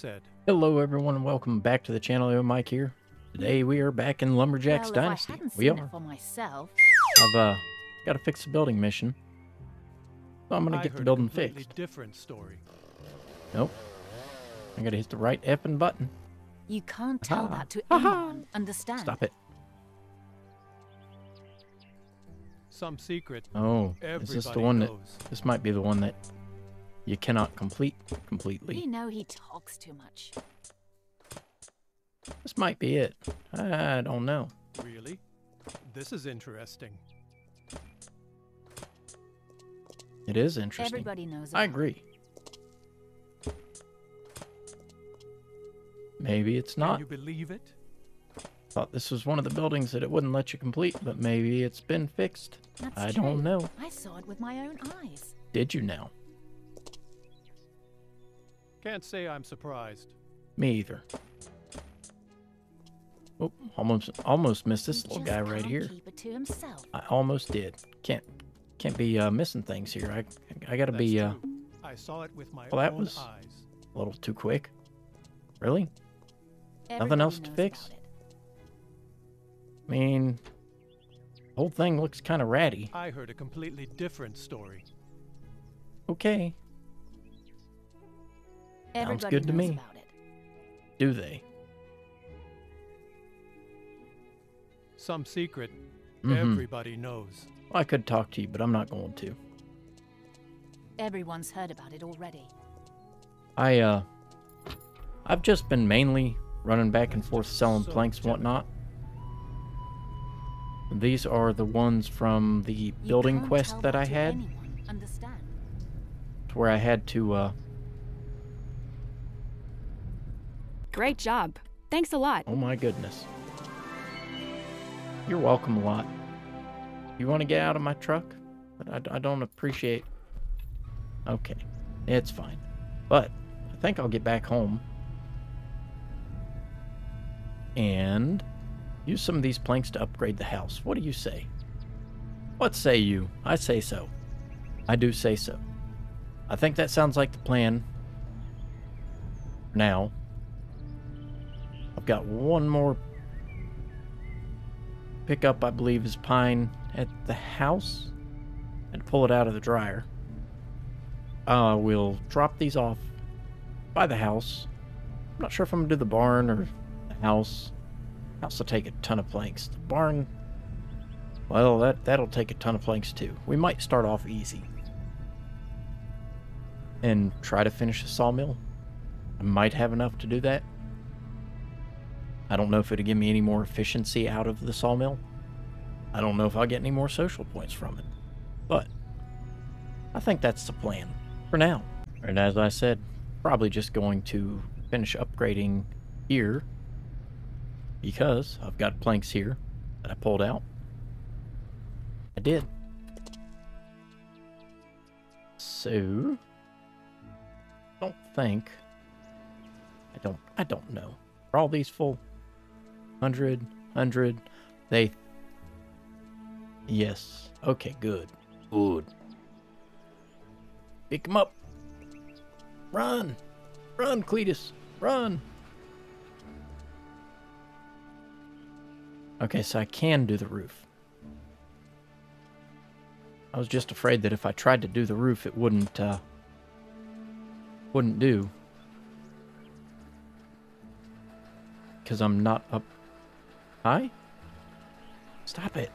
said. Hello everyone and welcome back to the channel. Yo, Mike here. Today we are back in Lumberjacks well, Dynasty. If I hadn't we seen are. it for myself. I've uh got to fix the building mission. So I'm gonna I get the heard a building fixed. different story. Nope. I gotta hit the right effing button. You can't tell Aha. that to Aha. anyone. Understand? Stop it. Some secret Oh, is this the one that this might be the one that you cannot complete completely. We completely. know he talks too much. This might be it. I don't know. Really? This is interesting. It is interesting. Everybody knows. I about it. agree. Maybe it's Can not. you believe it? Thought this was one of the buildings that it wouldn't let you complete, but maybe it's been fixed. That's I true. don't know. I saw it with my own eyes. Did you now? Can't say I'm surprised. Me either. Oh, almost almost missed this He little guy right here. To himself. I almost did. Can't can't be uh, missing things here. I I gotta That's be uh. I saw it with my well, that own was- eyes. a little too quick. Really? Everybody else to fix? I mean, the whole thing looks kind of ratty. I heard a completely different story. Okay, Everybody good to me. About it. do they? Some secret Mhm. everybody knows. I could talk to you, but I'm not going to. Everyone's heard about it already. I uh, I've just been mainly running back and forth selling So planks and whatnot. These are the ones from the You building quest that I had, Anyone. Understand? to where I had to uh, Great job. Thanks a lot. oh my goodness. You're welcome a lot. You want to get out of my truck? But I, I don't appreciate. Okay, it's fine. But I think I'll get back home and use some of these planks to upgrade the house. What do you say? What say you? I say so. I do say so. I think that sounds like the plan. For now. Got one more pickup, I believe, is pine at the house. And pull it out of the dryer. Uh, we'll drop these off by the house. I'm not sure if I'm gonna do the barn or the house. House will take a ton of planks. The barn, well, that that'll take a ton of planks too. We might start off easy and try to finish the sawmill. I might have enough to do that. I don't know if it'll give me any more efficiency out of the sawmill. I don't know if I'll get any more social points from it. But I think that's the plan for now. And as I said, probably just going to finish upgrading here because I've got planks here that I pulled out. I did. So don't think I don't I don't know. Are all these full? 100 100 they Yes. Okay, good. Good. Pick him up. Run. Run, Cletus. Run. Okay, so I can do the roof. I was just afraid that if I tried to do the roof, it wouldn't, uh, wouldn't do. Because I'm not up high? Stop it.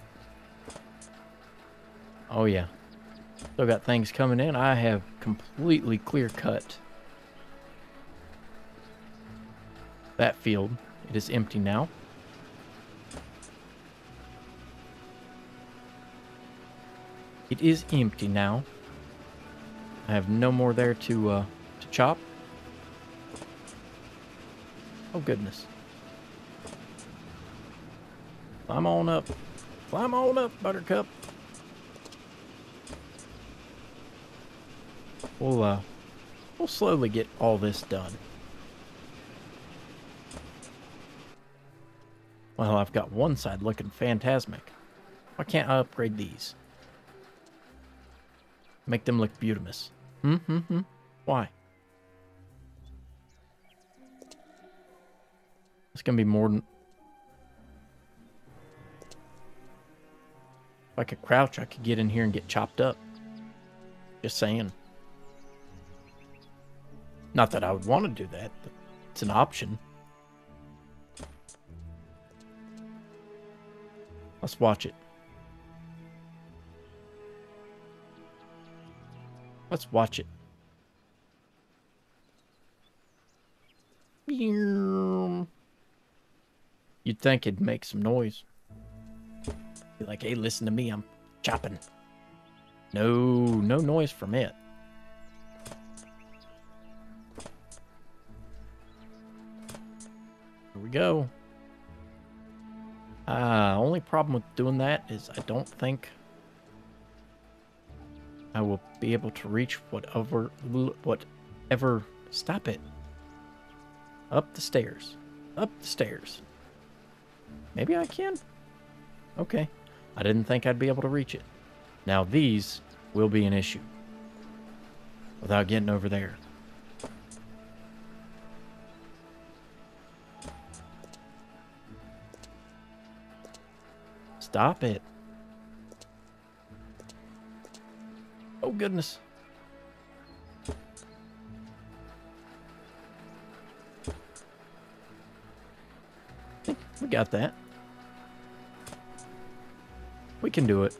Oh, yeah. Still got things coming in. I have completely clear cut that field. It is empty now. It is empty now. I have no more there to uh, to chop. Oh goodness. Climb on up. Climb on up, Buttercup. We'll uh we'll slowly get all this done. Well, I've got one side looking phantasmic. Why can't I upgrade these? Make them look beautimous. Hmm, hmm, hmm. Why? It's gonna be more than. If I could crouch, I could get in here and get chopped up. Just saying. Not that I would want to do that, but it's an option. Let's watch it. Let's watch it. You'd think it'd make some noise. Be like, hey, listen to me, I'm chopping. No, no noise from it. Here we go. Uh, only problem with doing that is I don't think I will be able to reach whatever, whatever, stop it. Up the stairs. Up the stairs. Maybe I can? Okay. I didn't think I'd be able to reach it. Now these will be an issue. Without getting over there. Stop it. Oh, goodness. We got that. We can do it.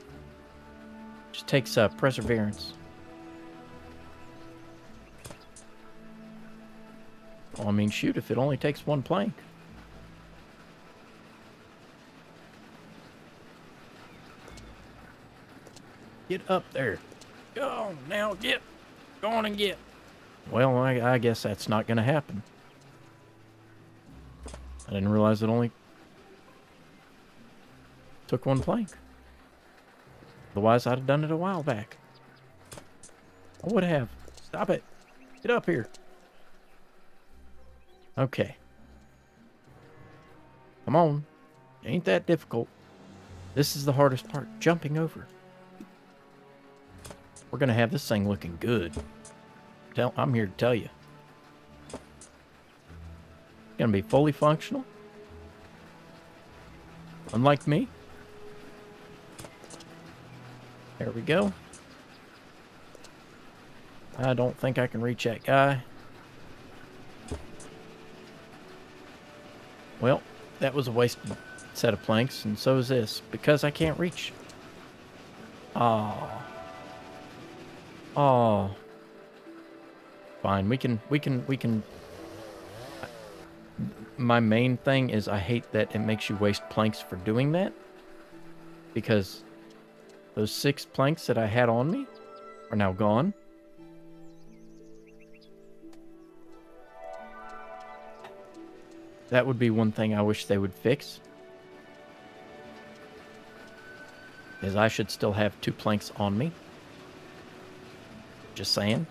Just takes uh, perseverance. Well, I mean, shoot, if it only takes one plank. Get up there. Go on, now, get. Go on and get. Well, I, I guess that's not going to happen. I didn't realize it only took one plank. Otherwise, I'd have done it a while back. I would have. Stop it. Get up here. Okay. Come on. Ain't that difficult. This is the hardest part. Jumping over. We're going to have this thing looking good. Tell, I'm here to tell you. Going to be fully functional. Unlike me. There we go. I don't think I can reach that guy. Well, that was a wasted set of planks, and so is this, because I can't reach. Ah. Oh. Fine, we can, we can, we can... My main thing is I hate that it makes you waste planks for doing that. Because those six planks that I had on me are now gone. That would be one thing I wish they would fix. Is I should still have two planks on me. Just saying.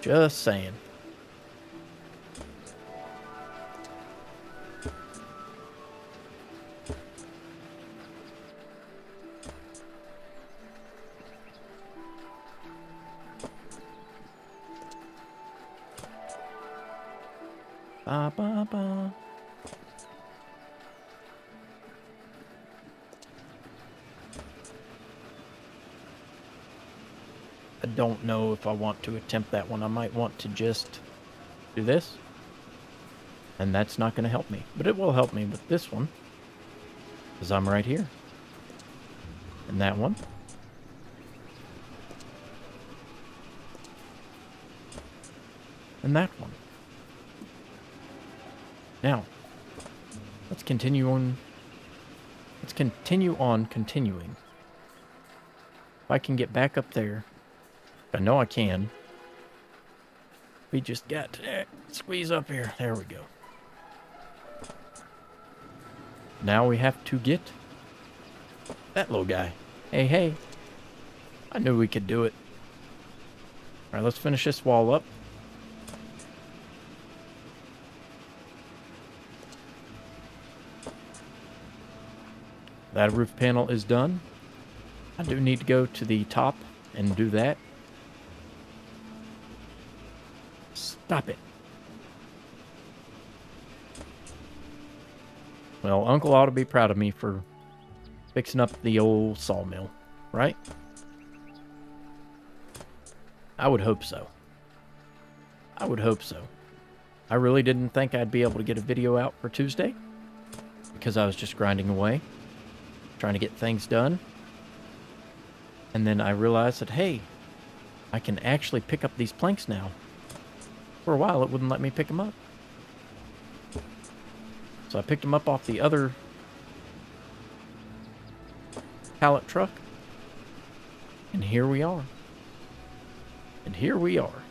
Just saying. Ba ba ba. I don't know if I want to attempt that one. I might want to just do this. And that's not going to help me. But it will help me with this one. Because I'm right here. And that one. And that one. Now, let's continue on. Let's continue on continuing. If I can get back up there. I know I can. We just got to squeeze up here. There we go. Now we have to get that little guy. Hey, hey. I knew we could do it. Alright, let's finish this wall up. That roof panel is done. I do need to go to the top and do that. Stop it. Well, Uncle ought to be proud of me for fixing up the old sawmill, right? I would hope so. I would hope so. I really didn't think I'd be able to get a video out for Tuesday because I was just grinding away, trying to get things done. And then I realized that, hey, I can actually pick up these planks now. For a while, it wouldn't let me pick them up. So I picked them up off the other pallet truck. And here we are. And here we are.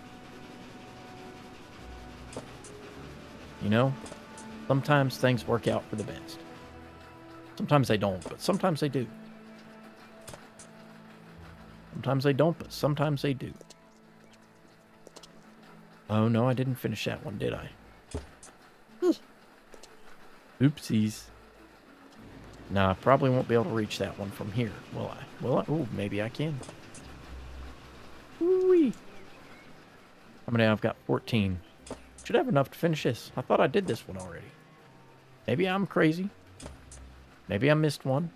You know, sometimes things work out for the best. Sometimes they don't, but sometimes they do. Sometimes they don't, but sometimes they do. Oh no, I didn't finish that one, did I? Hmm. Oopsies. Nah, I probably won't be able to reach that one from here, will I? Will I? Oh, maybe I can. Woo-wee. How many? I've got 14. Should have enough to finish this. I thought I did this one already. Maybe I'm crazy. Maybe I missed one.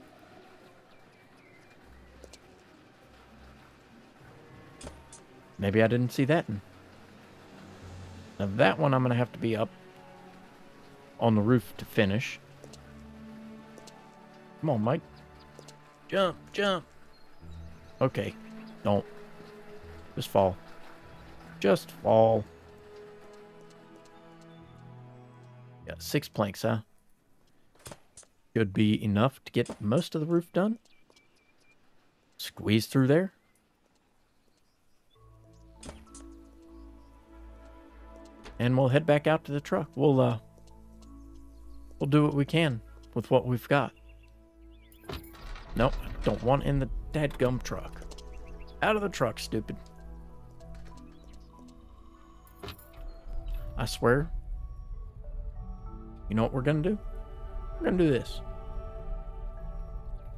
Maybe I didn't see that one. Now that one I'm going to have to be up on the roof to finish. Come on, Mike. Jump, jump. Okay, don't. Just fall. Just fall. Got six planks, huh? Should be enough to get most of the roof done. Squeeze through there. And we'll head back out to the truck. We'll, uh, we'll do what we can with what we've got. Nope, don't want in the dadgum truck. Out of the truck, stupid. I swear. You know what we're gonna do? We're gonna do this.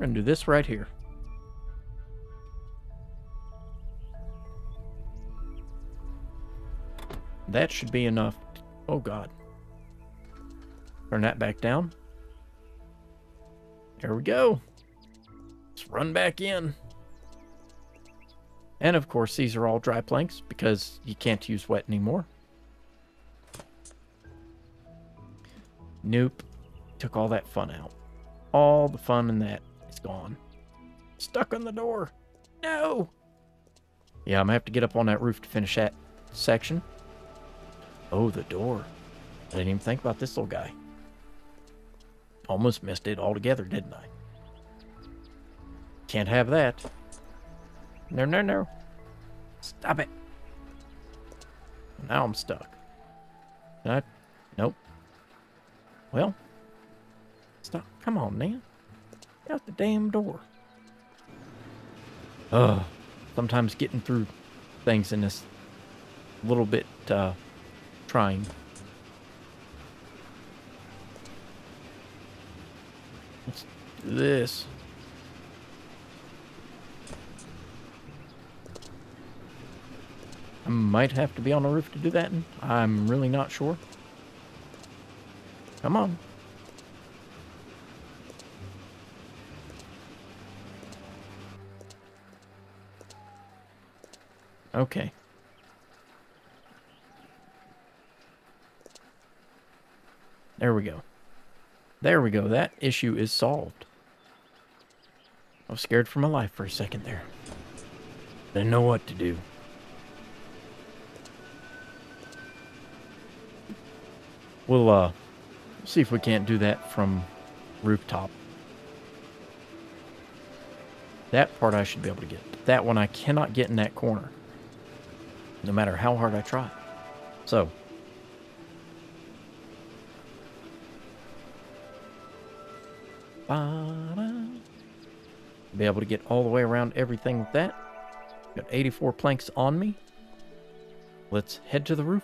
We're gonna do this right here. That should be enough. Oh god. Turn that back down. There we go. Let's run back in. And of course, these are all dry planks because you can't use wet anymore. Nope. Took all that fun out. All the fun in that gone. Stuck on the door. No! Yeah, I'm gonna have to get up on that roof to finish that section. Oh, the door. I didn't even think about this little guy. Almost missed it altogether, didn't I? Can't have that. No, no, no. Stop it. Now I'm stuck. I, nope. Well, stop. Come on, man. Out the damn door. Ugh. Sometimes getting through things in this little bit uh, trying. This. I might have to be on the roof to do that. I'm really not sure. Come on. Okay. There we go. There we go. That issue is solved. I was scared for my life for a second there. Didn't know what to do. We'll, uh, see if we can't do that from rooftop. That part I should be able to get. That one I cannot get in that corner. No matter how hard I try. So. Be able to get all the way around everything with that. Got 84 planks on me. Let's head to the roof.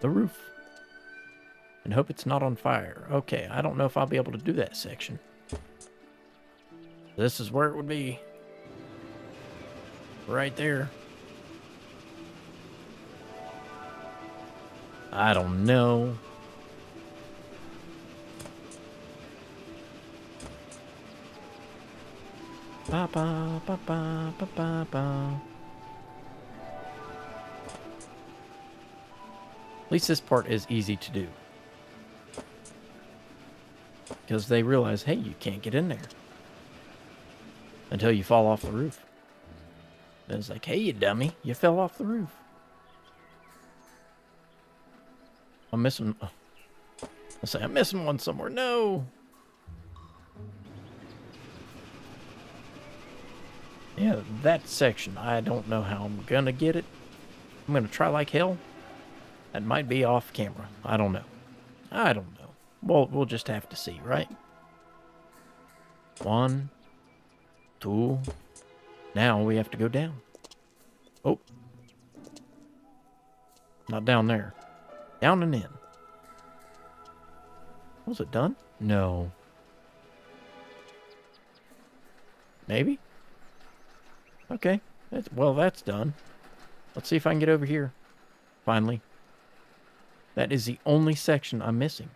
The roof and hope it's not on fire. Okay, I don't know if I'll be able to do that section. This is where it would be. Right there. I don't know. Ba ba ba ba ba ba ba. At least this part is easy to do. Because they realize, hey, you can't get in there. Until you fall off the roof. Then it's like, hey, you dummy, you fell off the roof. I'm missing. I say, I'm missing one somewhere. No. Yeah, that section. I don't know how I'm gonna get it. I'm gonna try like hell. That might be off camera. I don't know. I don't know. Well, we'll just have to see, right? One, two. Now we have to go down. Oh. Not down there. Down and in. Was it done? No. Maybe? Okay. Well, that's done. Let's see if I can get over here. Finally. That is the only section I'm missing.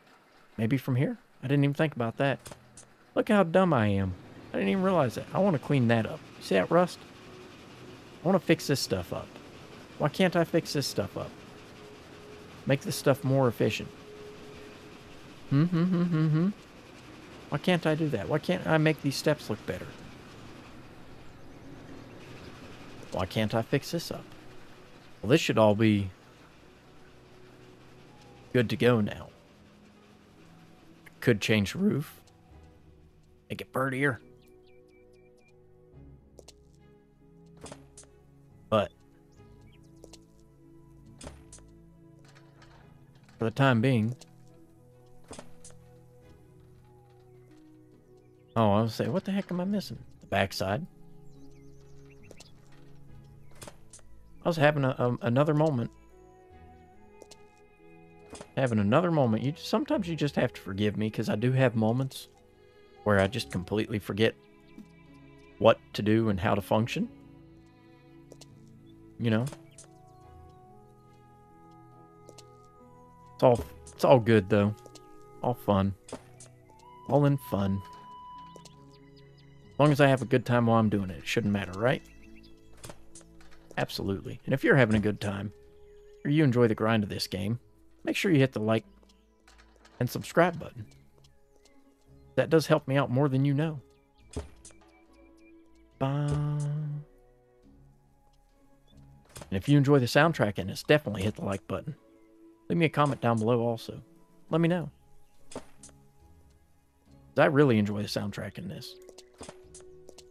Maybe from here? I didn't even think about that. Look how dumb I am. I didn't even realize that. I want to clean that up. See that rust? I want to fix this stuff up. Why can't I fix this stuff up? Make this stuff more efficient. Hmm, hmm, hmm, hmm, hmm. Why can't I do that? Why can't I make these steps look better? Why can't I fix this up? Well, this should all be good to go now. Could change the roof. Make it prettier. The time being, oh, I was say, what the heck am I missing? The backside. I was having a, um, another moment. Having another moment. You sometimes you just have to forgive me because I do have moments where I just completely forget what to do and how to function. You know. It's all it's all good though. All fun. All in fun. As long as I have a good time while I'm doing it, it shouldn't matter, right? Absolutely. And if you're having a good time, or you enjoy the grind of this game, make sure you hit the like and subscribe button. That does help me out more than you know. And if you enjoy the soundtrack in this, definitely hit the like button. Leave me a comment down below also. Let me know. I really enjoy the soundtrack in this.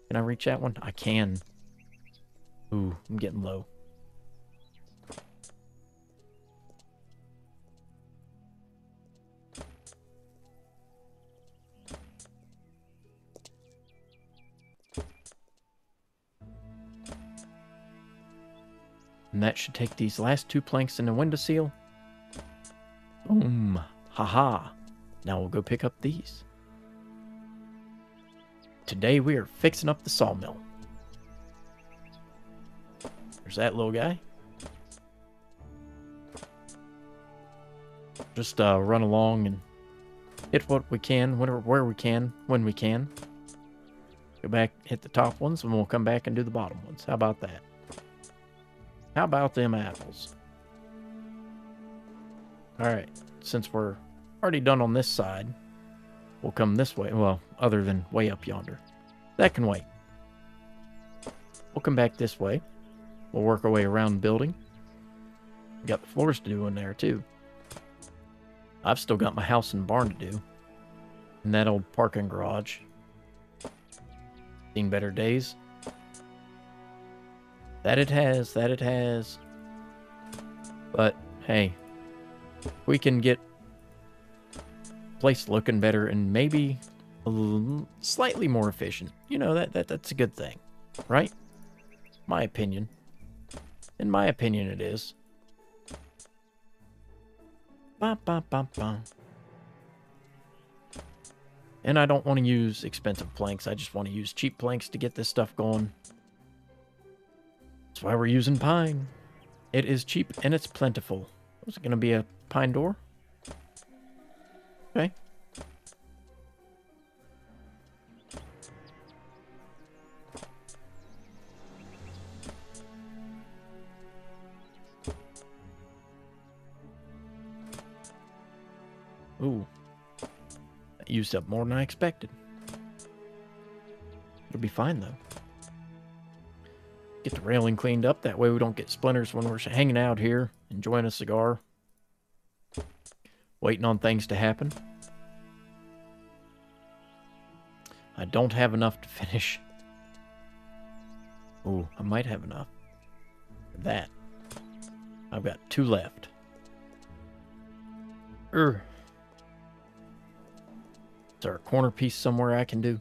Can I reach that one? I can. Ooh, I'm getting low. And that should take these last two planks in the window seal. Boom. Haha. Now we'll go pick up these. Today we are fixing up the sawmill. There's that little guy. Just uh, run along and hit what we can, whenever, where we can, when we can. Go back, hit the top ones, and we'll come back and do the bottom ones. How about that? How about them apples? Alright, since we're already done on this side, we'll come this way. Well, other than way up yonder. That can wait. We'll come back this way. We'll work our way around the building. Got the floors to do in there, too. I've still got my house and barn to do. And that old parking garage. Seen better days. That it has, that it has. But, hey, we can get place looking better and maybe slightly more efficient. You know, that, that that's a good thing, right? My opinion. In my opinion, it is. Ba, ba, ba, ba. And I don't want to use expensive planks. I just want to use cheap planks to get this stuff going. That's why we're using pine. It is cheap and it's plentiful. Was it going to be a pine door? Okay. Ooh. That used up more than I expected. It'll be fine, though. Get the railing cleaned up. That way we don't get splinters when we're hanging out here, enjoying a cigar. Waiting on things to happen. I don't have enough to finish. Ooh, I might have enough. That. I've got two left. Er. Is there a corner piece somewhere I can do?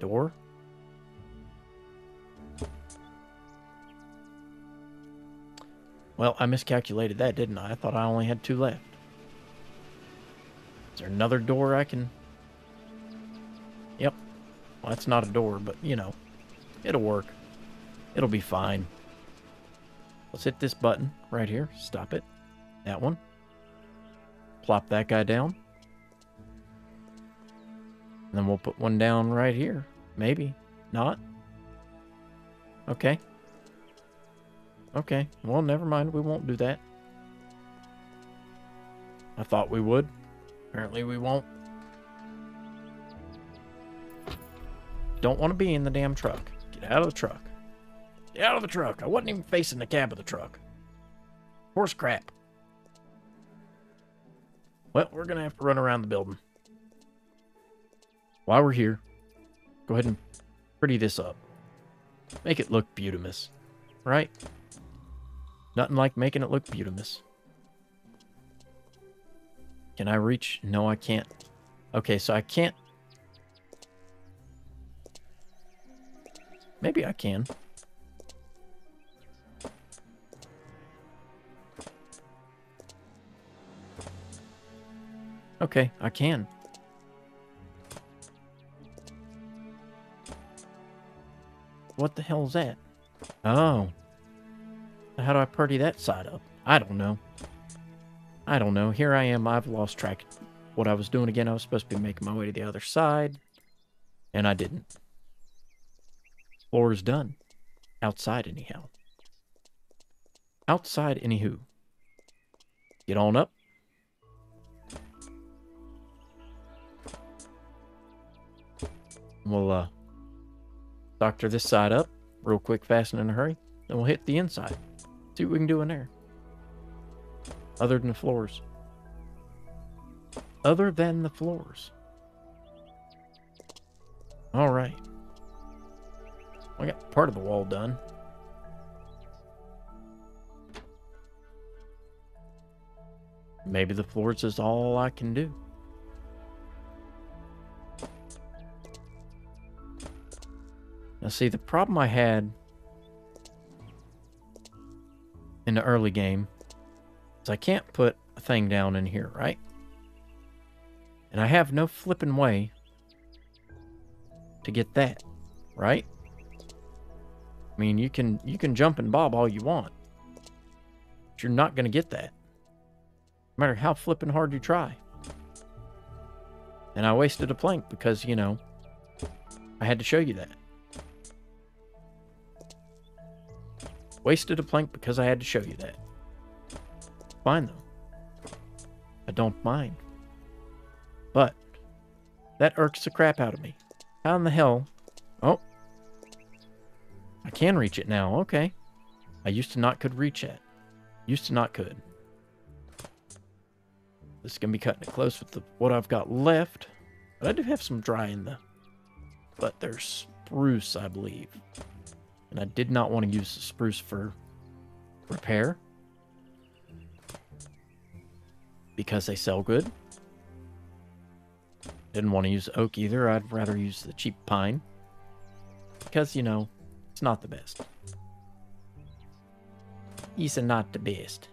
Door? Well, I miscalculated that, didn't I? I thought I only had two left. Is there another door I can... Yep. Well, that's not a door, but, you know. It'll work. It'll be fine. Let's hit this button right here. Stop it. That one. Plop that guy down. And then we'll put one down right here. Maybe. Not. Okay. Okay. Well, never mind. We won't do that. I thought we would. Apparently we won't. Don't want to be in the damn truck. Get out of the truck. Get out of the truck. I wasn't even facing the cab of the truck. Horse crap. Well, we're going to have to run around the building. While we're here, go ahead and pretty this up. Make it look beautimous. Right? Nothing like making it look beautimous. Can I reach? No, I can't. Okay, so I can't. Maybe I can. Okay, I can. What the hell is that? Oh. How do I purdy that side up? I don't know. I don't know. Here I am. I've lost track of what I was doing again. I was supposed to be making my way to the other side. And I didn't. Floor is done. Outside, anyhow. Outside, anywho. Get on up. We'll, uh, doctor this side up real quick, fast, and in a hurry. Then we'll hit the inside. See what we can do in there. Other than the floors. Other than the floors. All right. I got part of the wall done. Maybe the floors is all I can do. Now, see, the problem I had in the early game is I can't put a thing down in here, right? And I have no flipping way to get that, right? I mean, you can you can jump and bob all you want, but you're not going to get that, no matter how flipping hard you try. And I wasted a plank because, you know, I had to show you that. Wasted a plank because I had to show you that. Fine, though. I don't mind. But, that irks the crap out of me. How in the hell... Oh. I can reach it now. Okay. I used to not could reach it. Used to not could. This is going to be cutting it close with the, what I've got left. But I do have some dry in the... But there's spruce, I believe. And I did not want to use spruce for repair. Because they sell good. Didn't want to use oak either. I'd rather use the cheap pine. Because, you know, it's not the best. It's not the best.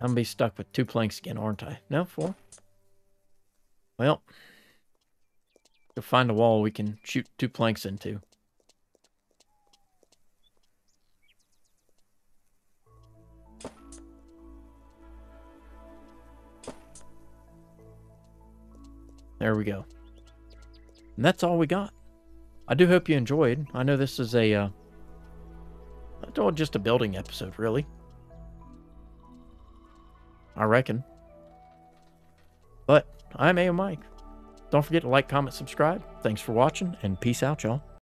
I'm gonna be stuck with two planks again, aren't I? No, four? Well, to find a wall we can shoot two planks into. There we go. And that's all we got. I do hope you enjoyed. I know this is a, uh, well, just a building episode, really. I reckon. But I'm Ayeomike. Don't forget to like, comment, subscribe. Thanks for watching, and peace out, y'all.